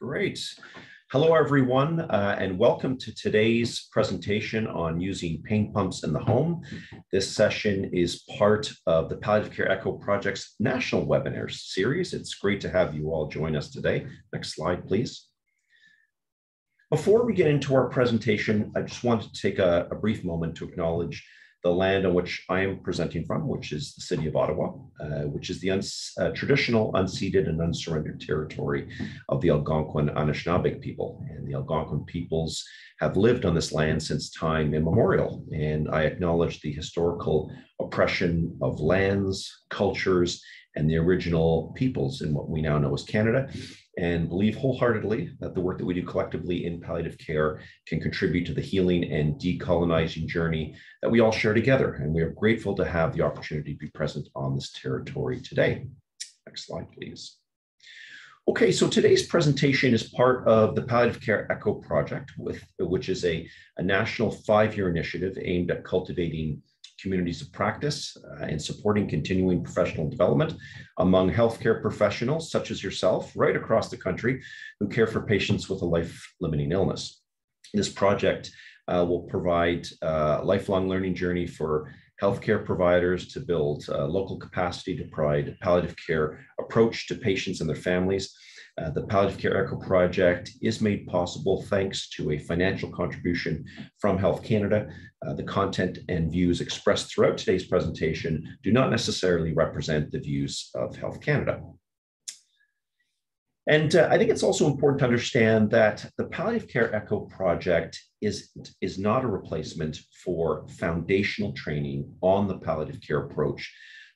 Great. Hello, everyone, uh, and welcome to today's presentation on using pain pumps in the home. This session is part of the Palliative Care Echo Project's national webinar series. It's great to have you all join us today. Next slide, please. Before we get into our presentation, I just want to take a, a brief moment to acknowledge the land on which I am presenting from, which is the city of Ottawa, uh, which is the uns uh, traditional unceded and unsurrendered territory of the Algonquin Anishinaabeg people. And the Algonquin peoples have lived on this land since time immemorial. And I acknowledge the historical oppression of lands, cultures, and the original peoples in what we now know as Canada, and believe wholeheartedly that the work that we do collectively in palliative care can contribute to the healing and decolonizing journey that we all share together. And we are grateful to have the opportunity to be present on this territory today. Next slide, please. Okay, so today's presentation is part of the Palliative Care ECHO project, with, which is a, a national five-year initiative aimed at cultivating communities of practice uh, and supporting continuing professional development among healthcare professionals such as yourself right across the country who care for patients with a life-limiting illness. This project uh, will provide a lifelong learning journey for healthcare providers to build local capacity to provide palliative care approach to patients and their families uh, the Palliative Care Echo Project is made possible thanks to a financial contribution from Health Canada. Uh, the content and views expressed throughout today's presentation do not necessarily represent the views of Health Canada. And uh, I think it's also important to understand that the Palliative Care Echo Project is, is not a replacement for foundational training on the palliative care approach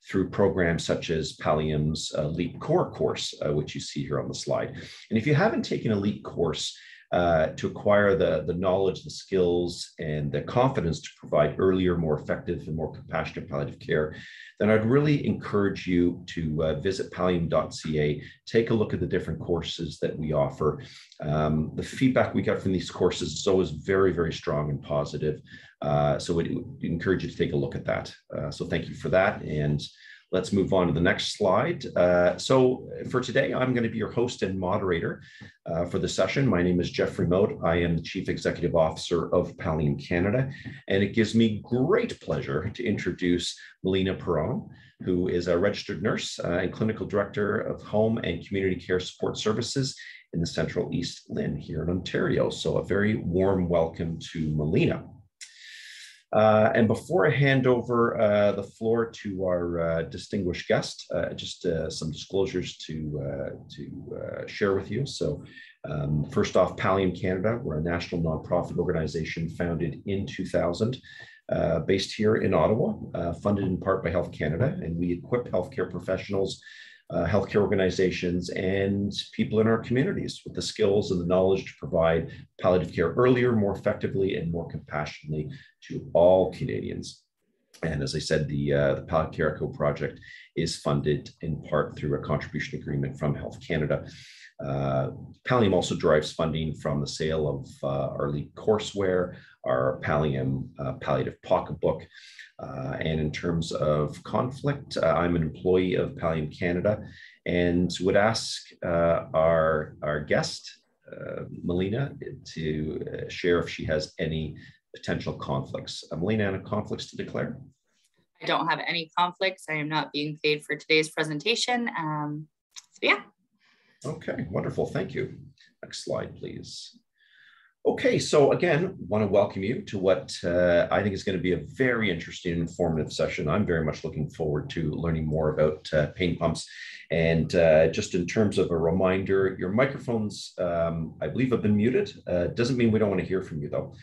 through programs such as Pallium's uh, LEAP Core course, uh, which you see here on the slide. And if you haven't taken a LEAP course, uh, to acquire the, the knowledge, the skills, and the confidence to provide earlier, more effective, and more compassionate palliative care, then I'd really encourage you to uh, visit pallium.ca, take a look at the different courses that we offer. Um, the feedback we get from these courses is always very, very strong and positive. Uh, so we encourage you to take a look at that. Uh, so thank you for that. And Let's move on to the next slide. Uh, so for today, I'm going to be your host and moderator uh, for the session. My name is Jeffrey Moat. I am the Chief Executive Officer of Pallium Canada, and it gives me great pleasure to introduce Melina Perron, who is a registered nurse uh, and clinical director of home and community care support services in the Central East LHIN here in Ontario. So a very warm welcome to Melina. Uh, and before I hand over uh, the floor to our uh, distinguished guest, uh, just uh, some disclosures to, uh, to share with you. So um, first off, Pallium Canada, we're a national nonprofit organization founded in 2000, based here in Ottawa, funded in part by Health Canada, and we equip healthcare professionals uh, healthcare organizations and people in our communities with the skills and the knowledge to provide palliative care earlier, more effectively, and more compassionately to all Canadians. And as I said, the, uh, the Palliative Care Echo project is funded in part through a contribution agreement from Health Canada. Uh, Pallium also derives funding from the sale of uh, our LEAP courseware, our Pallium uh, palliative pocketbook, uh, and in terms of conflict, uh, I'm an employee of Pallium Canada and would ask uh, our, our guest, uh, Melina, to uh, share if she has any potential conflicts. Uh, Melina, any conflicts to declare? I don't have any conflicts. I am not being paid for today's presentation. Um, so yeah. Okay, wonderful. Thank you. Next slide, please. Okay, so again, want to welcome you to what uh, I think is going to be a very interesting and informative session. I'm very much looking forward to learning more about uh, pain pumps. And uh, just in terms of a reminder, your microphones, um, I believe, have been muted. Uh, doesn't mean we don't want to hear from you, though.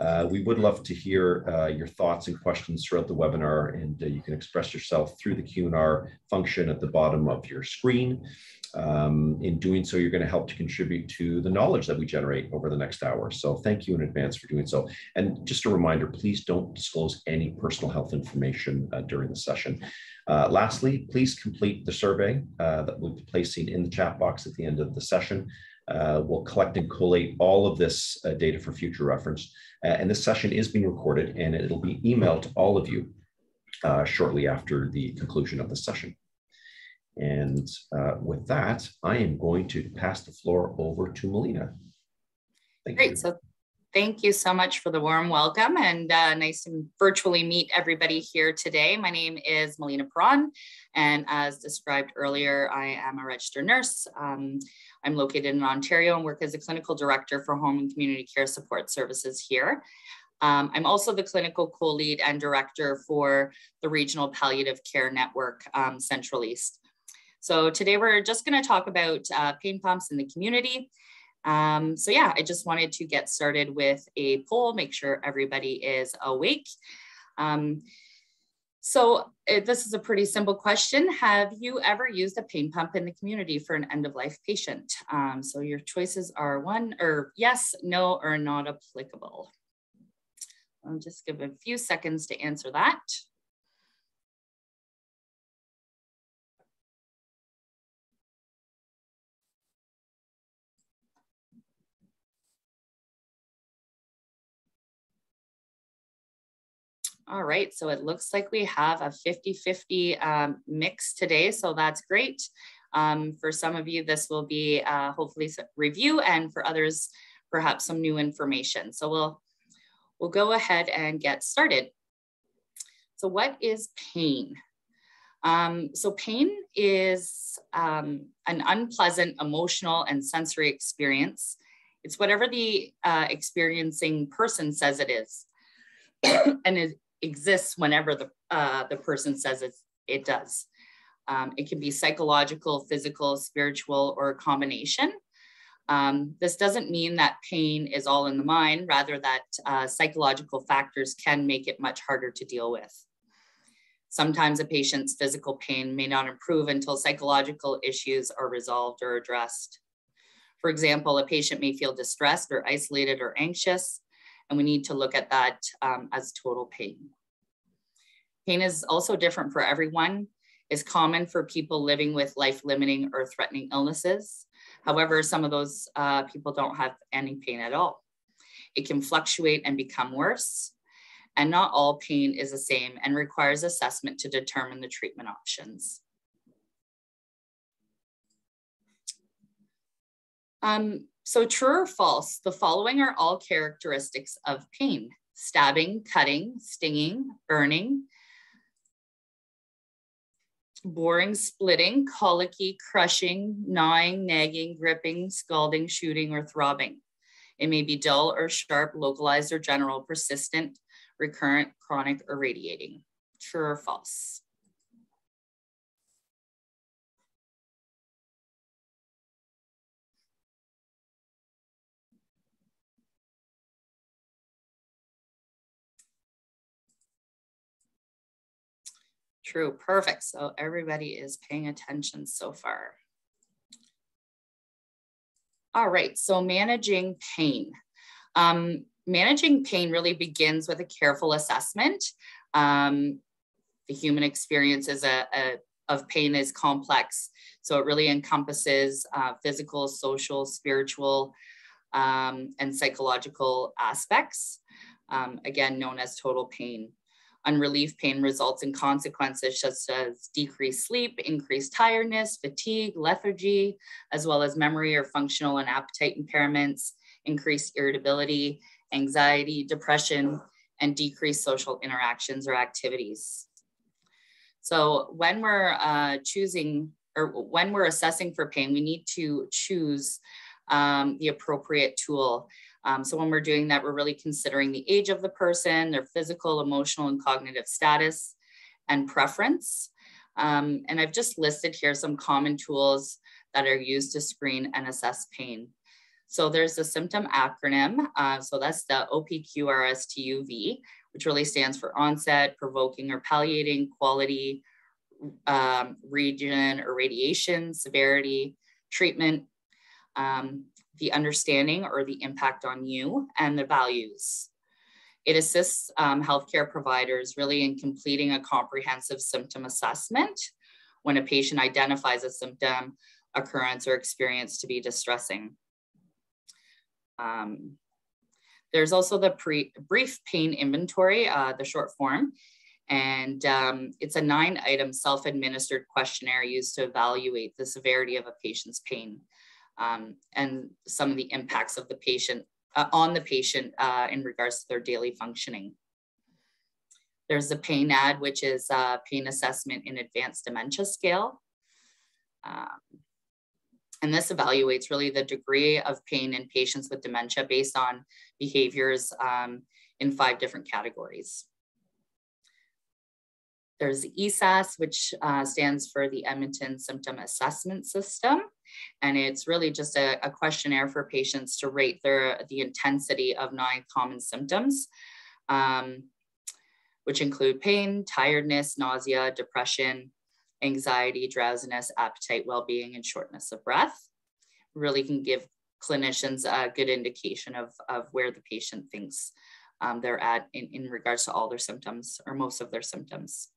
Uh, we would love to hear uh, your thoughts and questions throughout the webinar, and you can express yourself through the Q&R function at the bottom of your screen. Um, in doing so, you're going to help to contribute to the knowledge that we generate over the next hour. So thank you in advance for doing so. And just a reminder, please don't disclose any personal health information uh, during the session. Uh, lastly, please complete the survey uh, that we'll be placing in the chat box at the end of the session. Uh, we'll collect and collate all of this uh, data for future reference. Uh, and this session is being recorded and it'll be emailed to all of you shortly after the conclusion of the session. And uh, with that, I am going to pass the floor over to Melina. Thank Great. You. So thank you so much for the warm welcome and uh, nice to virtually meet everybody here today. My name is Melina Perron, and as described earlier, I am a registered nurse. Um, I'm located in Ontario and work as a clinical director for home and community care support services here. Um, I'm also the clinical co-lead and director for the Regional Palliative Care Network um, Central East. So today we're just going to talk about uh, pain pumps in the community. Um, so yeah, I just wanted to get started with a poll, make sure everybody is awake. Um, so it, this is a pretty simple question. Have you ever used a pain pump in the community for an end of life patient? Um, so your choices are one or yes, no, or not applicable. I'll just give a few seconds to answer that. All right, so it looks like we have a 50-50 um, mix today, so that's great. Um, for some of you, this will be uh, hopefully review, and for others, perhaps some new information. So we'll, we'll go ahead and get started. So what is pain? Um, so pain is um, an unpleasant emotional and sensory experience. It's whatever the uh, experiencing person says it is. and it exists whenever the, uh, the person says it, it does. Um, it can be psychological, physical, spiritual, or a combination. Um, this doesn't mean that pain is all in the mind, rather that uh, psychological factors can make it much harder to deal with. Sometimes a patient's physical pain may not improve until psychological issues are resolved or addressed. For example, a patient may feel distressed or isolated or anxious, and we need to look at that um, as total pain. Pain is also different for everyone, is common for people living with life-limiting or threatening illnesses. However, some of those uh, people don't have any pain at all. It can fluctuate and become worse. And not all pain is the same and requires assessment to determine the treatment options. Um, so true or false, the following are all characteristics of pain. Stabbing, cutting, stinging, burning, boring, splitting, colicky, crushing, gnawing, nagging, gripping, scalding, shooting, or throbbing. It may be dull or sharp, localized or general, persistent, recurrent, chronic, or radiating. True or false? True, perfect. So everybody is paying attention so far. All right, so managing pain. Um, managing pain really begins with a careful assessment. Um, the human experience is a, a, of pain is complex. So it really encompasses uh, physical, social, spiritual, um, and psychological aspects, um, again, known as total pain. Unrelief pain results in consequences such as decreased sleep, increased tiredness, fatigue, lethargy, as well as memory or functional and appetite impairments, increased irritability, anxiety, depression, and decreased social interactions or activities. So when we're uh, choosing or when we're assessing for pain, we need to choose um, the appropriate tool. Um, so when we're doing that, we're really considering the age of the person, their physical, emotional, and cognitive status and preference. Um, and I've just listed here some common tools that are used to screen and assess pain. So there's the symptom acronym. Uh, so that's the OPQRSTUV, which really stands for onset, provoking or palliating, quality, um, region or radiation, severity, treatment. Um, the understanding or the impact on you and the values. It assists um, healthcare providers really in completing a comprehensive symptom assessment when a patient identifies a symptom, occurrence, or experience to be distressing. Um, there's also the pre brief pain inventory, uh, the short form, And um, it's a nine item self administered questionnaire used to evaluate the severity of a patient's pain um, and some of the impacts of the patient uh, on the patient uh, in regards to their daily functioning. There's the PAINAD, which is a pain assessment in advanced dementia scale. Um, and this evaluates really the degree of pain in patients with dementia based on behaviors um, in five different categories. There's ESAS, which uh, stands for the Edmonton Symptom Assessment System. And it's really just a, a, questionnaire for patients to rate their, the intensity of nine common symptoms, um, which include pain, tiredness, nausea, depression, anxiety, drowsiness, appetite, well-being, and shortness of breath. Really can give clinicians a good indication of, of where the patient thinks um, they're at in, in regards to all their symptoms or most of their symptoms.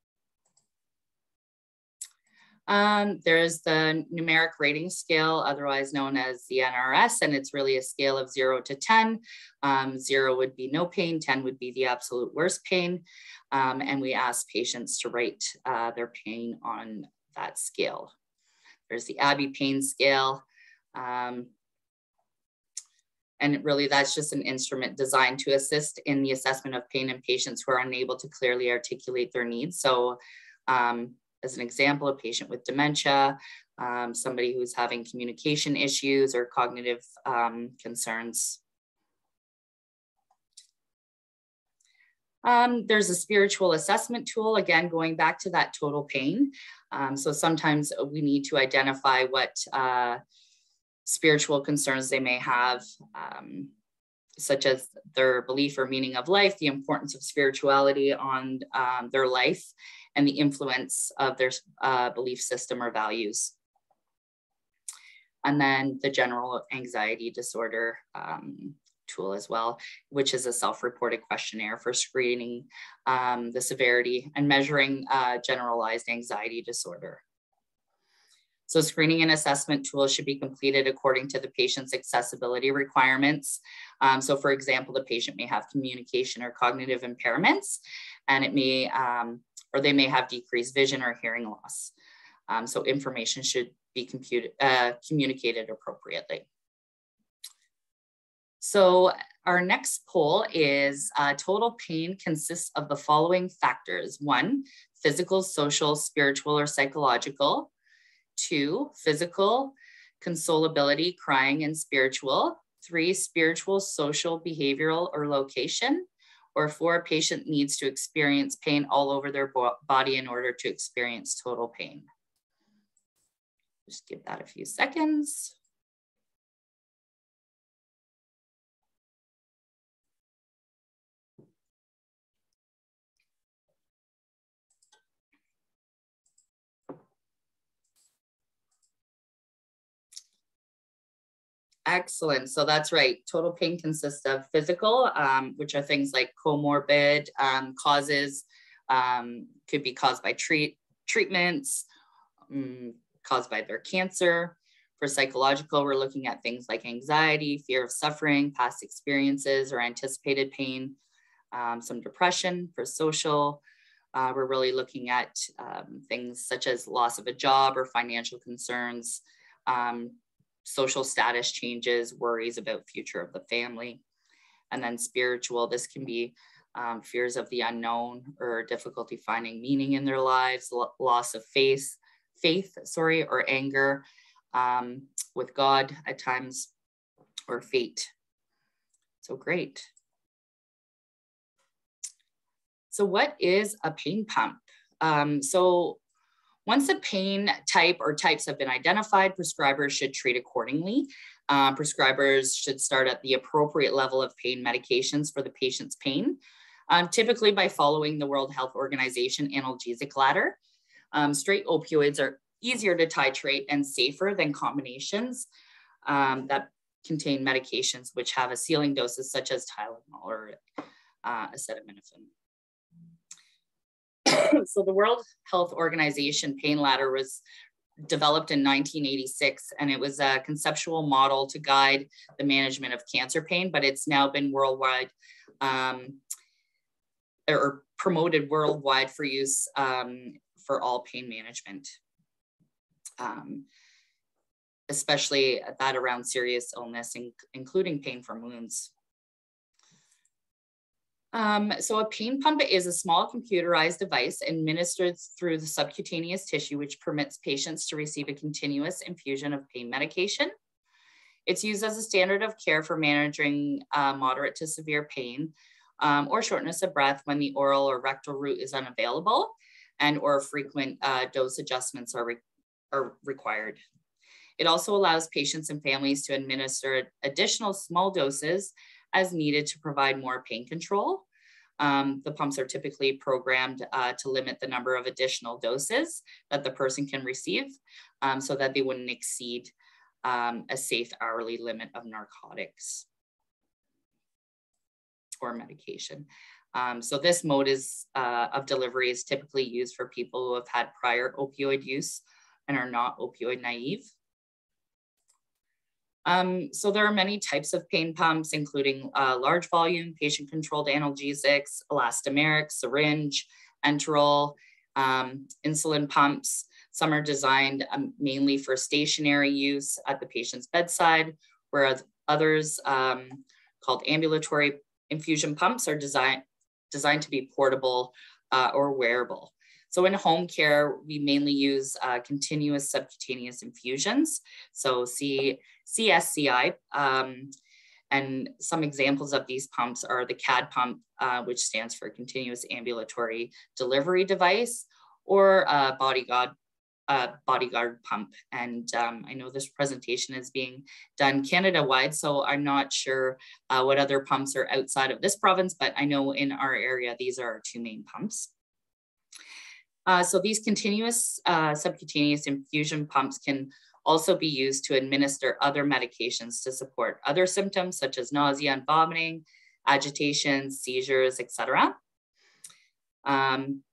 Um, there's the numeric rating scale, otherwise known as the NRS, and it's really a scale of zero to 10. Um, zero would be no pain, 10 would be the absolute worst pain. Um, and we ask patients to rate uh, their pain on that scale. There's the Abbey pain scale. Um, and really that's just an instrument designed to assist in the assessment of pain in patients who are unable to clearly articulate their needs. So um, as an example, a patient with dementia, um, somebody who's having communication issues or cognitive um, concerns. Um, there's a spiritual assessment tool, again, going back to that total pain. Um, so sometimes we need to identify what uh, spiritual concerns they may have, um, such as their belief or meaning of life, the importance of spirituality on um, their life, and the influence of their uh, belief system or values. And then the general anxiety disorder um, tool as well, which is a self-reported questionnaire for screening um, the severity and measuring uh, generalized anxiety disorder. So screening and assessment tools should be completed according to the patient's accessibility requirements. Um, so for example, the patient may have communication or cognitive impairments, and it may um, or they may have decreased vision or hearing loss. Um, so information should be computed, uh, communicated appropriately. So our next poll is uh, total pain consists of the following factors. One, physical, social, spiritual, or psychological. Two, physical, consolability, crying, and spiritual. Three, spiritual, social, behavioral, or location or four, a patient needs to experience pain all over their body in order to experience total pain. Just give that a few seconds. Excellent. So that's right. Total pain consists of physical, um, which are things like comorbid um, causes, um, could be caused by treat treatments, um, caused by their cancer. For psychological, we're looking at things like anxiety, fear of suffering, past experiences, or anticipated pain, um, some depression. For social, uh, we're really looking at um, things such as loss of a job or financial concerns, um, social status changes, worries about future of the family. And then spiritual, this can be um, fears of the unknown or difficulty finding meaning in their lives, lo loss of faith, faith, sorry, or anger um, with God at times, or fate. So great. So what is a pain pump? Um, so once a pain type or types have been identified, prescribers should treat accordingly. Uh, prescribers should start at the appropriate level of pain medications for the patient's pain, um, typically by following the World Health Organization analgesic ladder. Um, straight opioids are easier to titrate and safer than combinations um, that contain medications which have a ceiling doses such as Tylenol or uh, acetaminophen. so the World Health Organization pain ladder was developed in 1986 and it was a conceptual model to guide the management of cancer pain, but it's now been worldwide um, or promoted worldwide for use um, for all pain management, um, especially that around serious illness, in, including pain from wounds. Um, so a pain pump is a small computerized device administered through the subcutaneous tissue, which permits patients to receive a continuous infusion of pain medication. It's used as a standard of care for managing uh, moderate to severe pain um, or shortness of breath when the oral or rectal route is unavailable and or frequent uh, dose adjustments are, re are required. It also allows patients and families to administer additional small doses as needed to provide more pain control. Um, the pumps are typically programmed uh, to limit the number of additional doses that the person can receive um, so that they wouldn't exceed um, a safe hourly limit of narcotics or medication. Um, so this mode is, uh, of delivery is typically used for people who have had prior opioid use and are not opioid naive. Um, so there are many types of pain pumps, including uh, large volume, patient-controlled analgesics, elastomeric, syringe, enteral, um, insulin pumps. Some are designed um, mainly for stationary use at the patient's bedside, whereas others um, called ambulatory infusion pumps are designed, designed to be portable uh, or wearable. So in home care, we mainly use uh, continuous subcutaneous infusions. So C, CSCI, um, and some examples of these pumps are the CADD pump, uh, which stands for Continuous Ambulatory Delivery Device, or uh, Bodyguard, uh, Bodyguard pump. And um, I know this presentation is being done Canada-wide, so I'm not sure uh, what other pumps are outside of this province, but I know in our area, these are our two main pumps. Uh, so these continuous uh, subcutaneous infusion pumps can also be used to administer other medications to support other symptoms such as nausea and vomiting, agitation, seizures, etc. Um,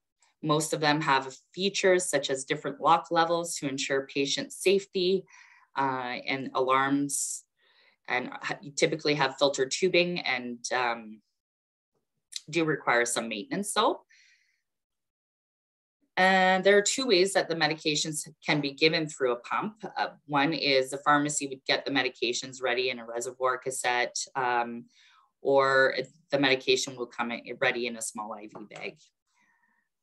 most of them have features such as different lock levels to ensure patient safety uh, and alarms and typically have filter tubing and um, do require some maintenance though. And there are two ways that the medications can be given through a pump. Uh, one is the pharmacy would get the medications ready in a reservoir cassette, um, or the medication will come ready in a small IV bag.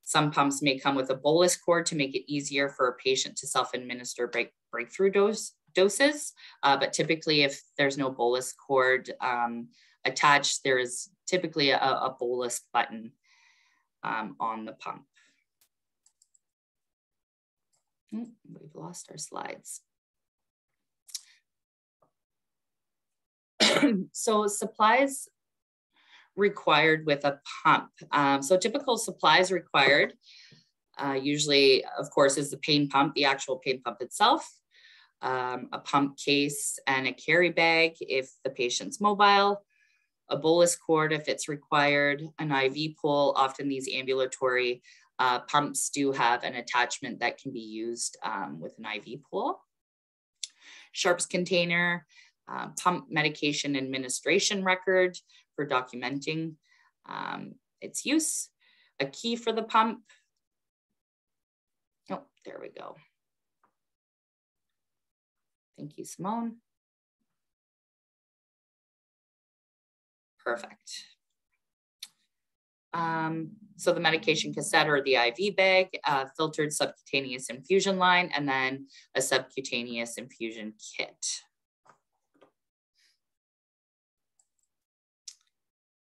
Some pumps may come with a bolus cord to make it easier for a patient to self-administer break, breakthrough dose, doses. Uh, but typically if there's no bolus cord um, attached, there is typically a, a bolus button um, on the pump. We've lost our slides. so supplies required with a pump. Um, so typical supplies required uh, usually, of course, is the pain pump, the actual pain pump itself, um, a pump case and a carry bag if the patient's mobile, a bolus cord if it's required, an IV pole. Often these ambulatory uh, pumps do have an attachment that can be used um, with an IV pool. Sharps container, uh, pump medication administration record for documenting um, its use, a key for the pump. Oh, there we go. Thank you, Simone. Perfect. Um, so the medication cassette or the IV bag, filtered subcutaneous infusion line, and then a subcutaneous infusion kit.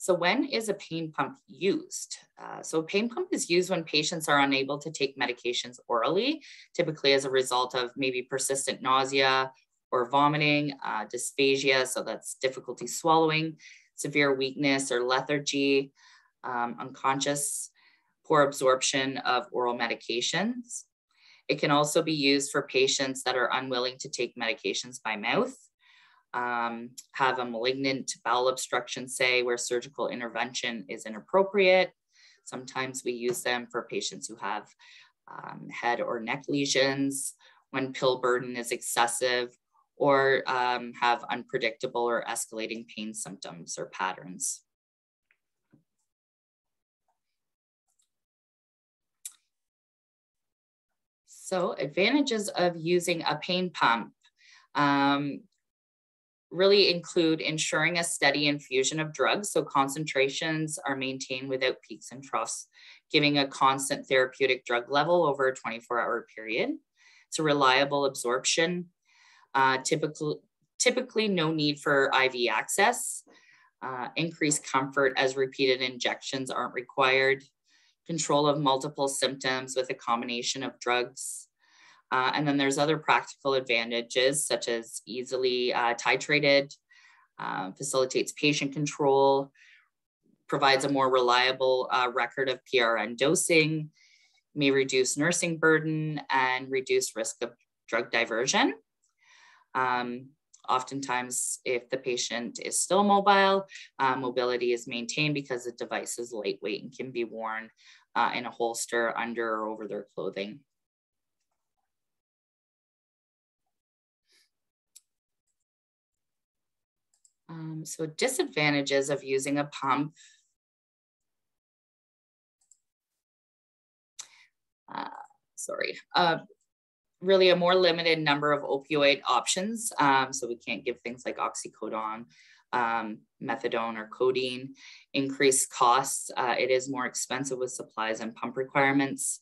So when is a pain pump used? Uh, so a pain pump is used when patients are unable to take medications orally, typically as a result of maybe persistent nausea or vomiting, uh, dysphagia, so that's difficulty swallowing, severe weakness or lethargy, um, unconscious, poor absorption of oral medications. It can also be used for patients that are unwilling to take medications by mouth, um, have a malignant bowel obstruction, say, where surgical intervention is inappropriate. Sometimes we use them for patients who have um, head or neck lesions, when pill burden is excessive, or um, have unpredictable or escalating pain symptoms or patterns. So advantages of using a pain pump um, really include ensuring a steady infusion of drugs. So concentrations are maintained without peaks and troughs, giving a constant therapeutic drug level over a 24 hour period. It's a reliable absorption, uh, typical, typically no need for IV access, uh, increased comfort as repeated injections aren't required, control of multiple symptoms with a combination of drugs. Uh, and then there's other practical advantages such as easily uh, titrated, uh, facilitates patient control, provides a more reliable uh, record of PRN dosing, may reduce nursing burden and reduce risk of drug diversion. Um, oftentimes, if the patient is still mobile, uh, mobility is maintained because the device is lightweight and can be worn uh, in a holster under or over their clothing. Um, so disadvantages of using a pump. Uh, sorry, uh, really a more limited number of opioid options. Um, so we can't give things like oxycodone, um, methadone or codeine, increased costs. Uh, it is more expensive with supplies and pump requirements.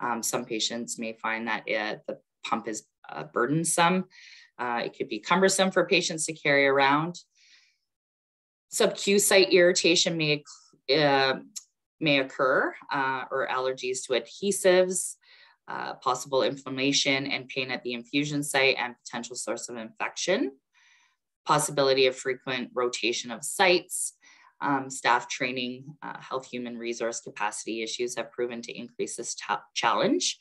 Um, some patients may find that it, the pump is uh, burdensome. Uh, it could be cumbersome for patients to carry around. Sub-Q site irritation may, uh, may occur uh, or allergies to adhesives, uh, possible inflammation and pain at the infusion site and potential source of infection possibility of frequent rotation of sites, um, staff training, uh, health human resource capacity issues have proven to increase this challenge.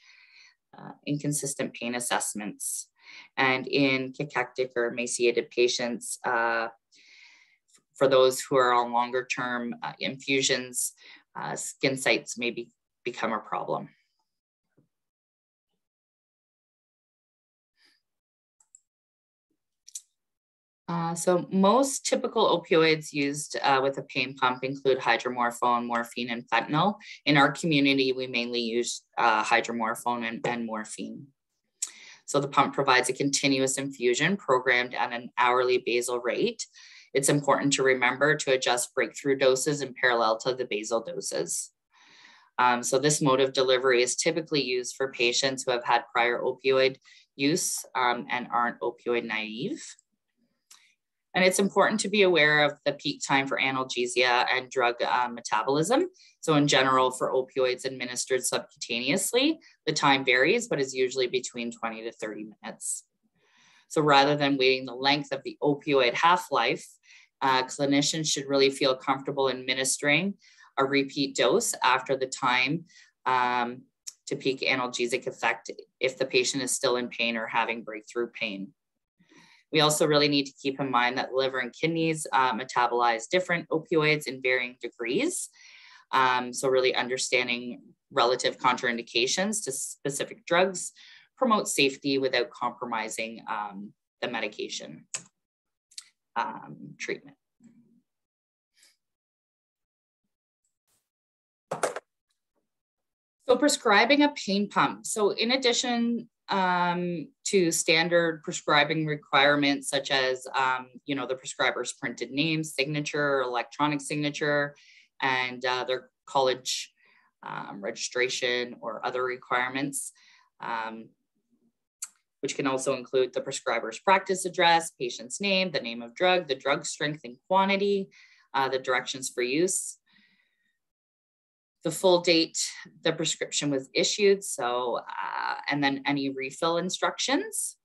Uh, inconsistent pain assessments. And in cachectic or emaciated patients, uh, for those who are on longer term uh, infusions, uh, skin sites may be, become a problem. Uh, so most typical opioids used uh, with a pain pump include hydromorphone, morphine, and fentanyl. In our community, we mainly use uh, hydromorphone and, and morphine. So the pump provides a continuous infusion programmed at an hourly basal rate. It's important to remember to adjust breakthrough doses in parallel to the basal doses. Um, so this mode of delivery is typically used for patients who have had prior opioid use um, and aren't opioid naive. And it's important to be aware of the peak time for analgesia and drug uh, metabolism. So in general, for opioids administered subcutaneously, the time varies, but is usually between 20 to 30 minutes. So rather than waiting the length of the opioid half-life, uh, clinicians should really feel comfortable administering a repeat dose after the time um, to peak analgesic effect if the patient is still in pain or having breakthrough pain. We also really need to keep in mind that liver and kidneys uh, metabolize different opioids in varying degrees. Um, so really understanding relative contraindications to specific drugs promotes safety without compromising um, the medication um, treatment. So prescribing a pain pump. So in addition um, to standard prescribing requirements such as, um, you know, the prescriber's printed name, signature, electronic signature, and uh, their college um, registration or other requirements, um, which can also include the prescriber's practice address, patient's name, the name of drug, the drug strength and quantity, uh, the directions for use, the full date the prescription was issued. So, uh, and then any refill instructions.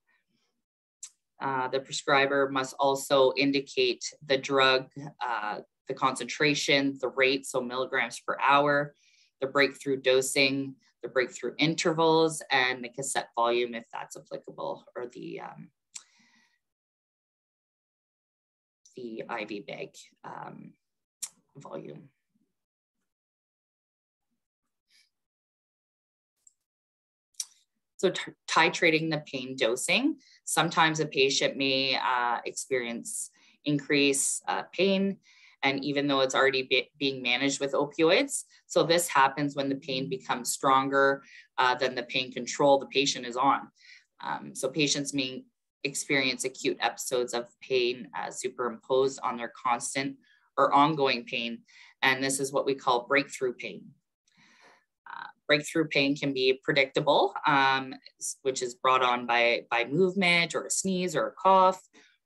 Uh, the prescriber must also indicate the drug, uh, the concentration, the rate, so milligrams per hour, the breakthrough dosing, the breakthrough intervals, and the cassette volume if that's applicable, or the um, the IV bag um, volume. So titrating the pain dosing. Sometimes a patient may uh, experience increased uh, pain And even though it's already be, being managed with opioids, so this happens when the pain becomes stronger uh, than the pain control the patient is on. Um, so patients may experience acute episodes of pain uh, superimposed on their constant or ongoing pain. And this is what we call breakthrough pain. Uh, breakthrough pain can be predictable, um, which is brought on by, by movement or a sneeze or a cough,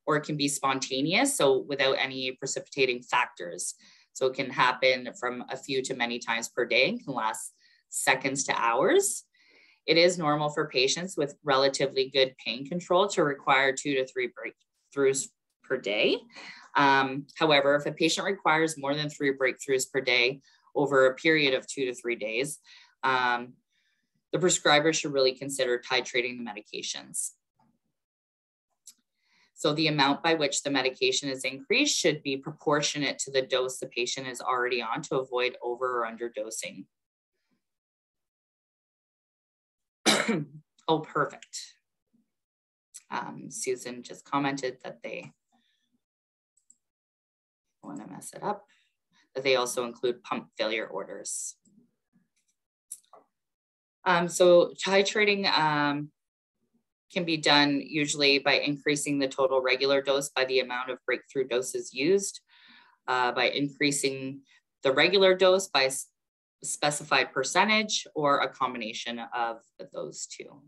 or it can be spontaneous, so without any precipitating factors. So it can happen from a few to many times per day and can last seconds to hours. It is normal for patients with relatively good pain control to require two to three breakthroughs per day. Um, however, if a patient requires more than three breakthroughs per day over a period of two to three days, um, the prescriber should really consider titrating the medications. So the amount by which the medication is increased should be proportionate to the dose the patient is already on to avoid over or under dosing. oh, perfect. Um, Susan just commented that they want to mess it up, that they also include pump failure orders. Um, so titrating um, can be done usually by increasing the total regular dose by the amount of breakthrough doses used, uh, by increasing the regular dose by specified percentage or a combination of those two.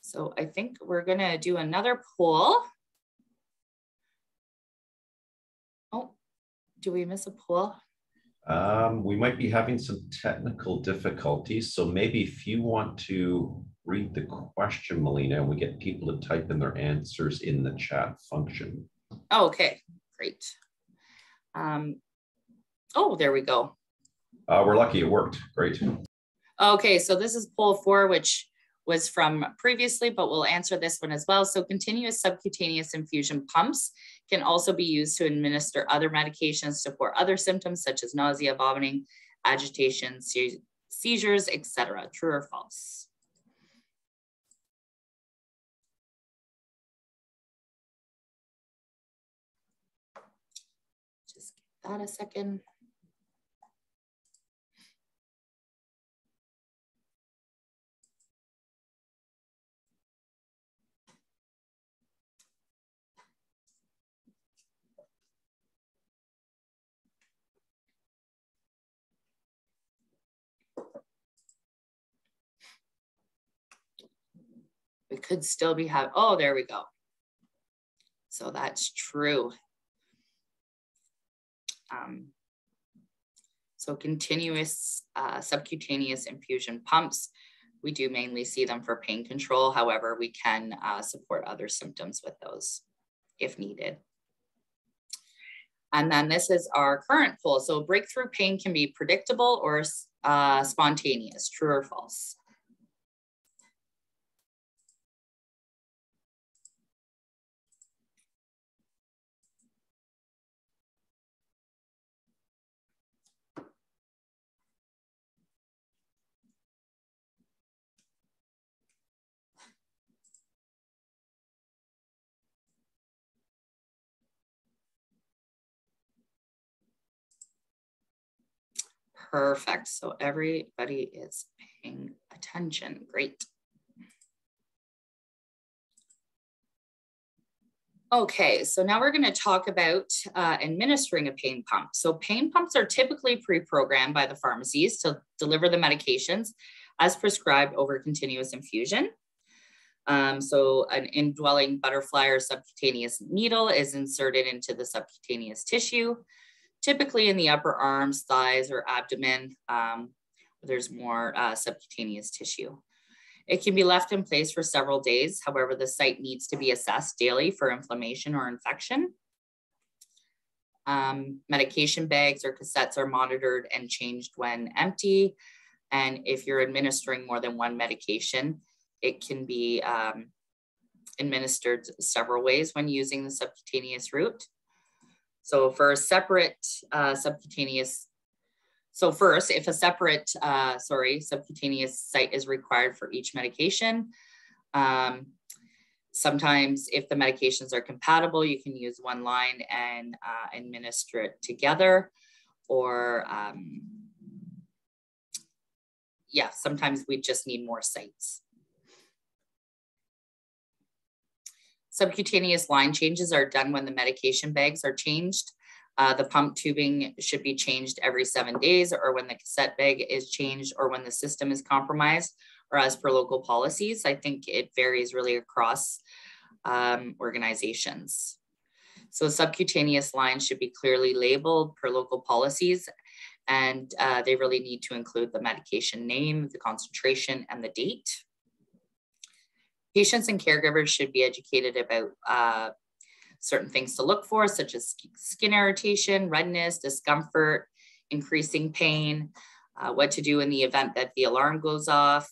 So I think we're gonna do another poll. Oh, do we miss a poll? Um, we might be having some technical difficulties. So maybe if you want to read the question, Melina, and we get people to type in their answers in the chat function. Oh, okay, great. Um, oh, there we go. Uh, we're lucky it worked. Great. Okay, so this is poll four, which was from previously, but we'll answer this one as well. So continuous subcutaneous infusion pumps can also be used to administer other medications to support other symptoms such as nausea, vomiting, agitation, seizures, etc. True or false? Just give that a second. Could still be having, oh, there we go. So that's true. Um, so continuous uh, subcutaneous infusion pumps, we do mainly see them for pain control. However, we can uh, support other symptoms with those if needed. And then this is our current poll. So breakthrough pain can be predictable or uh, spontaneous, true or false? Perfect. So everybody is paying attention. Great. Okay, so now we're going to talk about uh, administering a pain pump. So pain pumps are typically pre-programmed by the pharmacies to deliver the medications as prescribed over continuous infusion. Um, so an indwelling butterfly or subcutaneous needle is inserted into the subcutaneous tissue typically in the upper arms, thighs, or abdomen. Um, there's more uh, subcutaneous tissue. It can be left in place for several days. However, the site needs to be assessed daily for inflammation or infection. Um, medication bags or cassettes are monitored and changed when empty. And if you're administering more than one medication, it can be um, administered several ways when using the subcutaneous route. So for a separate uh, subcutaneous, so first, if a separate, uh, sorry, subcutaneous site is required for each medication, um, sometimes if the medications are compatible, you can use one line and uh, administer it together or um, yeah, sometimes we just need more sites. Subcutaneous line changes are done when the medication bags are changed. Uh, the pump tubing should be changed every seven days or when the cassette bag is changed or when the system is compromised or as per local policies. I think it varies really across um, organizations. So subcutaneous lines should be clearly labeled per local policies and uh, they really need to include the medication name, the concentration, and the date. Patients and caregivers should be educated about uh, certain things to look for, such as skin irritation, redness, discomfort, increasing pain, uh, what to do in the event that the alarm goes off,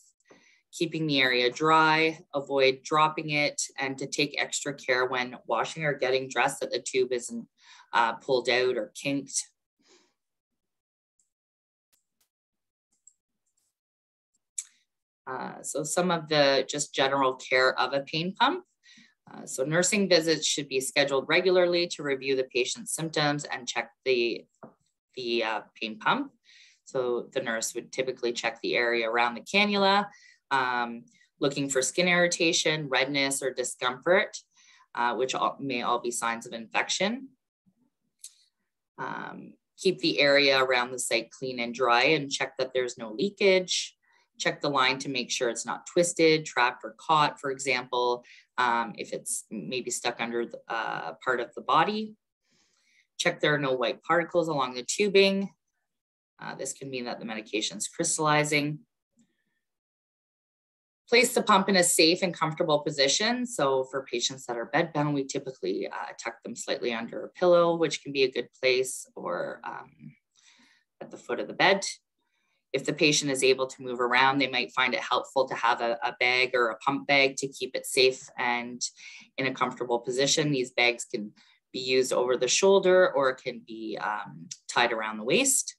keeping the area dry, avoid dropping it, and to take extra care when washing or getting dressed that the tube isn't uh, pulled out or kinked. Uh, so some of the just general care of a pain pump. Uh, so nursing visits should be scheduled regularly to review the patient's symptoms and check the, the uh, pain pump. So the nurse would typically check the area around the cannula, um, looking for skin irritation, redness, or discomfort, uh, which all, may all be signs of infection. Um, keep the area around the site clean and dry and check that there's no leakage check the line to make sure it's not twisted, trapped, or caught, for example, um, if it's maybe stuck under the, uh, part of the body. Check there are no white particles along the tubing. Uh, this can mean that the medication is crystallizing. Place the pump in a safe and comfortable position. So for patients that are bedbound, we typically uh, tuck them slightly under a pillow, which can be a good place, or um, at the foot of the bed if the patient is able to move around, they might find it helpful to have a, a, bag or a pump bag to keep it safe and in a comfortable position. These bags can be used over the shoulder or can be um, tied around the waist.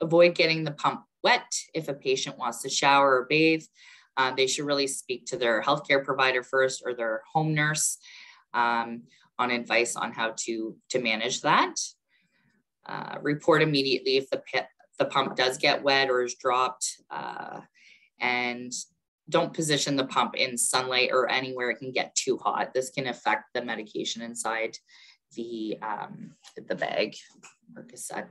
Avoid getting the pump wet if a patient wants to shower or bathe. Uh, they should really speak to their healthcare provider first or their home nurse um, on advice on how to, to manage that. Uh, report immediately if the the pump does get wet or is dropped. Uh, and don't position the pump in sunlight or anywhere it can get too hot. This can affect the medication inside the, um, the bag or cassette.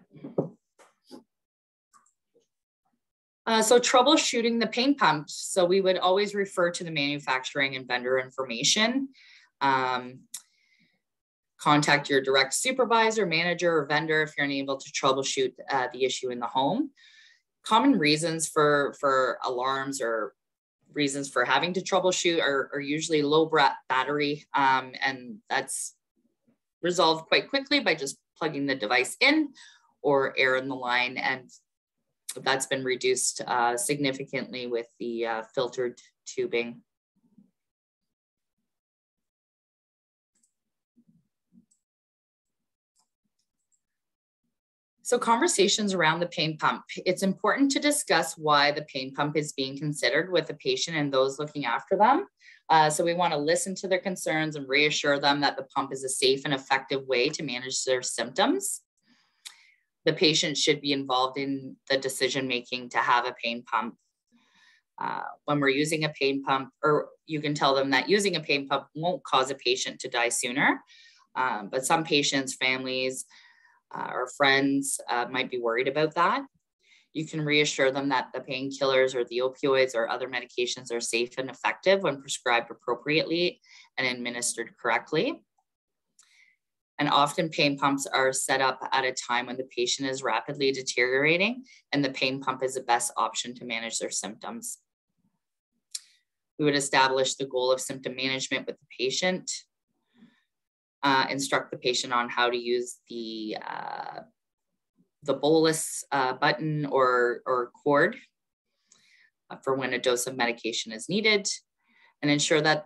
Uh, so troubleshooting the pain pump. So we would always refer to the manufacturing and vendor information. Um, contact your direct supervisor, manager, or vendor if you're unable to troubleshoot uh, the issue in the home. Common reasons for, for alarms or reasons for having to troubleshoot are, are usually low battery, um, and that's resolved quite quickly by just plugging the device in or air in the line, and that's been reduced uh, significantly with the uh, filtered tubing. So conversations around the pain pump. It's important to discuss why the pain pump is being considered with the patient and those looking after them. Uh, so we want to listen to their concerns and reassure them that the pump is a safe and effective way to manage their symptoms. The patient should be involved in the decision making to have a pain pump. Uh, when we're using a pain pump, or you can tell them that using a pain pump won't cause a patient to die sooner. Um, but some patients, families, uh, or friends uh, might be worried about that. You can reassure them that the painkillers or the opioids or other medications are safe and effective when prescribed appropriately and administered correctly. And often pain pumps are set up at a time when the patient is rapidly deteriorating and the pain pump is the best option to manage their symptoms. We would establish the goal of symptom management with the patient uh, instruct the patient on how to use the, uh, the bolus uh, button or, or cord uh, for when a dose of medication is needed and ensure that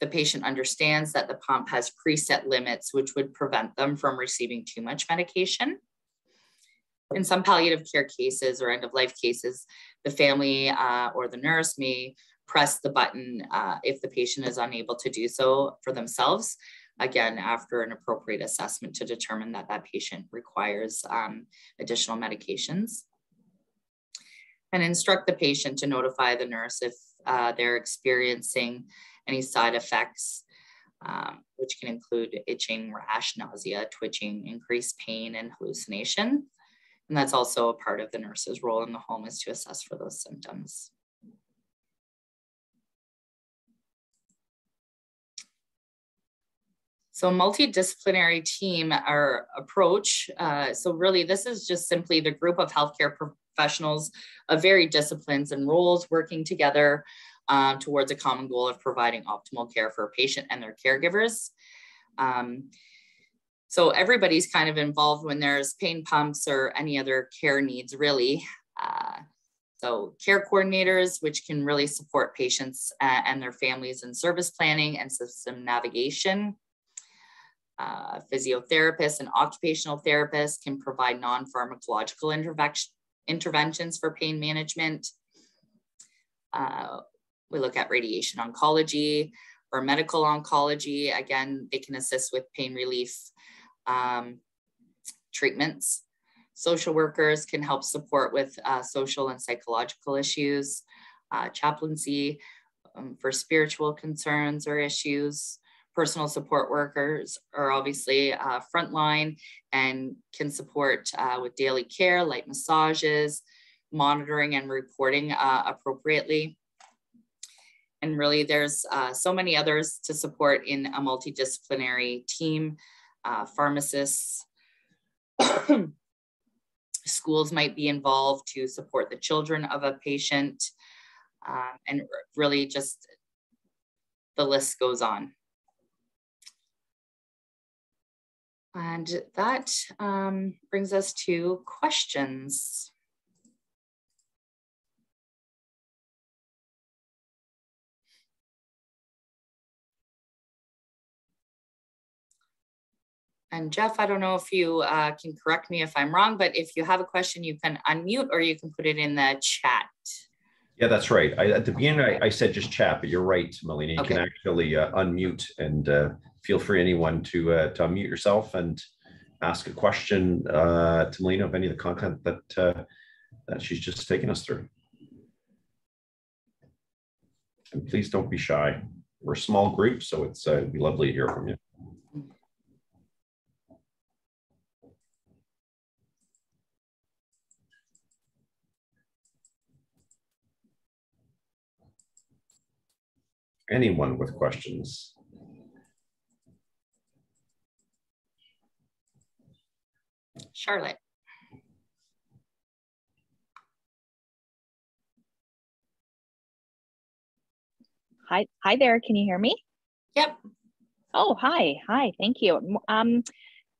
the patient understands that the pump has preset limits which would prevent them from receiving too much medication. In some palliative care cases or end of life cases, the family uh, or the nurse may press the button uh, if the patient is unable to do so for themselves. Again, after an appropriate assessment to determine that that patient requires um, additional medications. And instruct the patient to notify the nurse if uh, they're experiencing any side effects, um, which can include itching, rash, nausea, twitching, increased pain, and hallucination. And that's also a part of the nurse's role in the home is to assess for those symptoms. So a multidisciplinary team our approach. Uh, so really this is just simply the group of healthcare professionals of varied disciplines and roles working together um, towards a common goal of providing optimal care for a patient and their caregivers. Um, so everybody's kind of involved when there's pain pumps or any other care needs really. Uh, so care coordinators, which can really support patients uh, and their families in service planning and system navigation. Uh, physiotherapists and occupational therapists can provide non-pharmacological interventions for pain management. Uh, we look at radiation oncology or medical oncology. Again, they can assist with pain relief um, treatments. Social workers can help support with uh, social and psychological issues, uh, chaplaincy um, for spiritual concerns or issues, personal support workers are obviously uh, frontline and can support uh, with daily care, light massages, monitoring and reporting uh, appropriately. And really there's uh, so many others to support in a multidisciplinary team, uh, pharmacists, schools might be involved to support the children of a patient, um, and really just the list goes on. And that um, brings us to questions. And Jeff, I don't know if you uh, can correct me if I'm wrong, but if you have a question, you can unmute or you can put it in the chat. Yeah, that's right. I, at the beginning, I, I, said just chat, but you're right, Melina. You okay. can actually uh, unmute and uh, feel free anyone to uh, to unmute yourself and ask a question uh, to Melina of any of the content that uh, that she's just taken us through. And please don't be shy. We're a small group, so it's uh, be lovely to hear from you. Anyone with questions? Charlotte. Hi, hi there. Can you hear me? Yep. Oh, hi. Hi. Thank you. Um,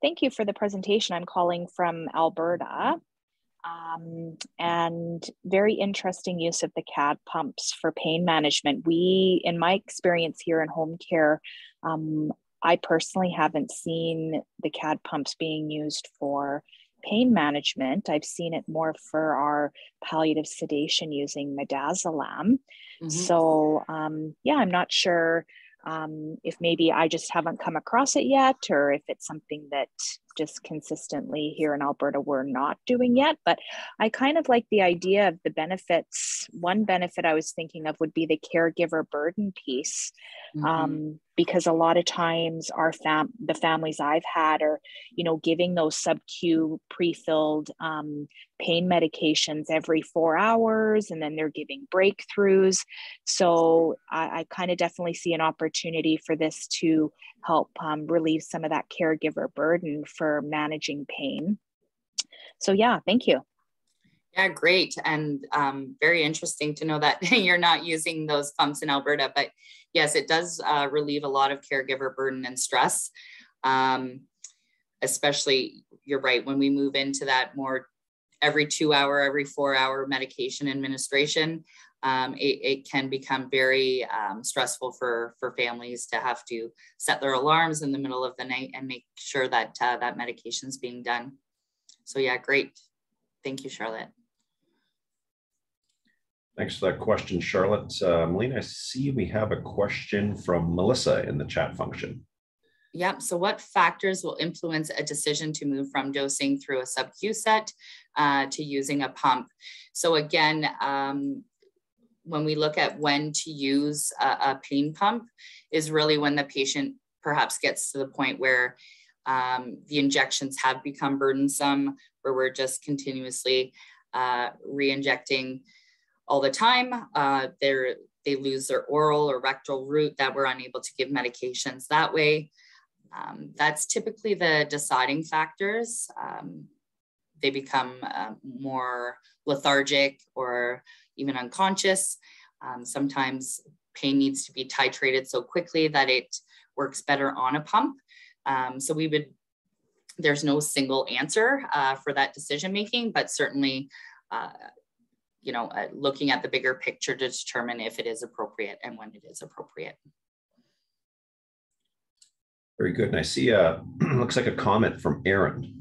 thank you for the presentation. I'm calling from Alberta. Um, and very interesting use of the CADD pumps for pain management. We, in my experience here in home care, um, I personally haven't seen the CADD pumps being used for pain management. I've seen it more for our palliative sedation using midazolam. Mm-hmm. So, um, yeah, I'm not sure um, if maybe I just haven't come across it yet, or if it's something that just consistently here in Alberta we're not doing yet. But I kind of like the idea of the benefits. One benefit I was thinking of would be the caregiver burden piece. Mm-hmm. Um, because a lot of times our fam the families I've had are, you know, giving those sub Q pre-filled um, pain medications every four hours, and then they're giving breakthroughs. So I, I kind of definitely see an opportunity for this to help um, relieve some of that caregiver burden for managing pain. So yeah, thank you. Yeah, great. And um, very interesting to know that you're not using those pumps in Alberta. But yes, it does uh, relieve a lot of caregiver burden and stress. Um, especially, you're right, when we move into that more every two hour, every four hour medication administration, um, it, it, can become very um, stressful for, for families to have to set their alarms in the middle of the night and make sure that uh, that medication is being done. So yeah, great. Thank you, Charlotte. Thanks for that question, Charlotte. Uh, Melina, I see we have a question from Melissa in the chat function. Yep. So, what factors will influence a decision to move from dosing through a sub-Q set uh, to using a pump? So, again, um, when we look at when to use a, a, pain pump, is really when the patient perhaps gets to the point where um, the injections have become burdensome, where we're just continuously uh, re-injecting all the time. Uh, they're they lose their oral or rectal route that we're unable to give medications that way. Um, that's typically the deciding factors. Um, they become uh, more lethargic or even unconscious. Um, sometimes pain needs to be titrated so quickly that it works better on a pump. Um, so we would, there's no single answer uh, for that decision making, but certainly, uh, you know, uh, looking at the bigger picture to determine if it is appropriate and when it is appropriate. Very good. And I see a looks like a comment from Aaron.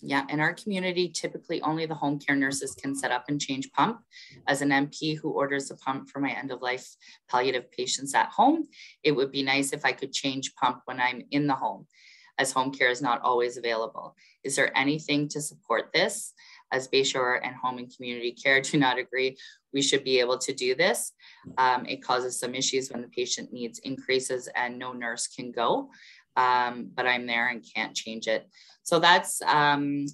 Yeah, in our community, typically only the home care nurses can set up and change pump. As an NP who orders a pump for my end of life palliative patients at home, it would be nice if I could change pump when I'm in the home, as home care is not always available. Is there anything to support this? As Bayshore and Home and Community Care do not agree, we should be able to do this. Um, it causes some issues when the patient needs increases and no nurse can go um, but I'm there and can't change it. So that's, um,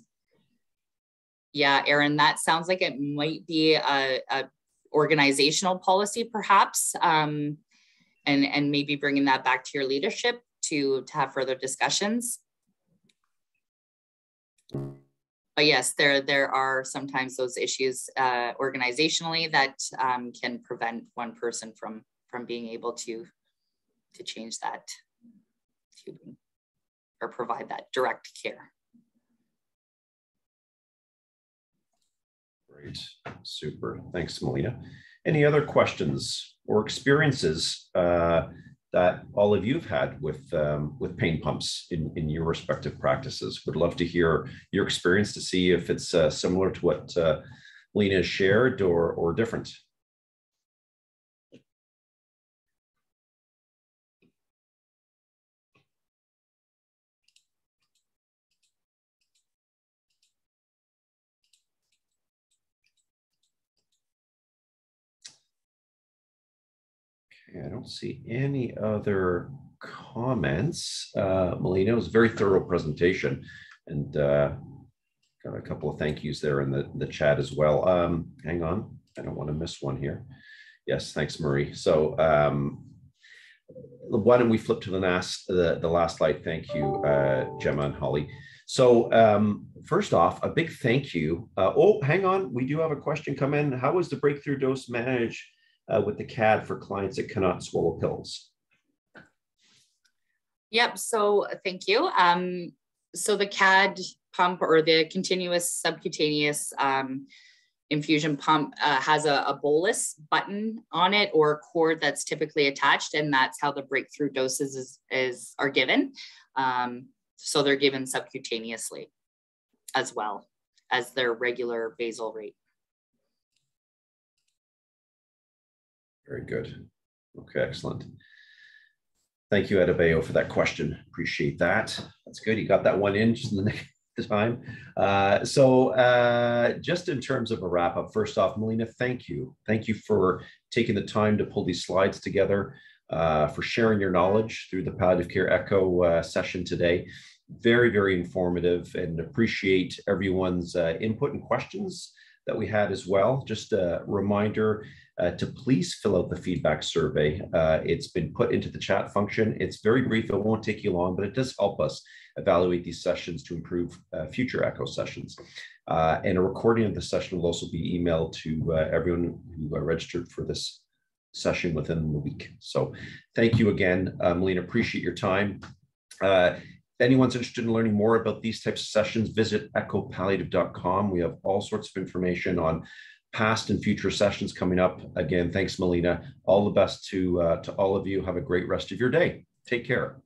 yeah, Aaron, that sounds like it might be a, a organizational policy perhaps, um, and, and maybe bringing that back to your leadership to, to have further discussions. But yes, there, there are sometimes those issues uh, organizationally that um, can prevent one person from, from being able to, to change that tubing or provide that direct care. Great, super. Thanks, Melina. Any other questions or experiences uh, that all of you have had with um, with pain pumps in, in your respective practices? Would love to hear your experience to see if it's uh, similar to what uh, has shared or, or different. Okay, I don't see any other comments. Uh, Melina, it was a very thorough presentation and uh, got a couple of thank yous there in the, the chat as well. Um, hang on, I don't want to miss one here. Yes, thanks, Marie. So um, why don't we flip to the last, the, the last slide? Thank you, uh, Gemma and Holly. So um, first off, a big thank you. Uh, oh, hang on, we do have a question come in. How was the breakthrough dose managed uh, with the CADD for clients that cannot swallow pills? Yep, so thank you. Um, so the CADD pump or the continuous subcutaneous um, infusion pump uh, has a, a, bolus button on it or a cord that's typically attached, and that's how the breakthrough doses is, is are given. Um, so they're given subcutaneously as well as their regular basal rate. Very good. Okay, excellent. Thank you, Adebayo, for that question. Appreciate that. That's good. You got that one in just in the next time. Uh, so uh, just in terms of a wrap up, first off, Melina, thank you. Thank you for taking the time to pull these slides together, uh, for sharing your knowledge through the Palliative Care Echo uh, session today. Very, very informative and appreciate everyone's uh, input and questions that we had as well. Just a reminder, uh, to please fill out the feedback survey. Uh, it's been put into the chat function. It's very brief. It won't take you long, but it does help us evaluate these sessions to improve uh, future ECHO sessions. Uh, and a recording of the session will also be emailed to uh, everyone who registered for this session within the week. So thank you again, uh, Melina. Appreciate your time. if anyone's interested in learning more about these types of sessions, visit echopalliative.com. We have all sorts of information on past and future sessions coming up. Again, thanks, Melina. All the best to, uh, to all of you. Have a great rest of your day. Take care.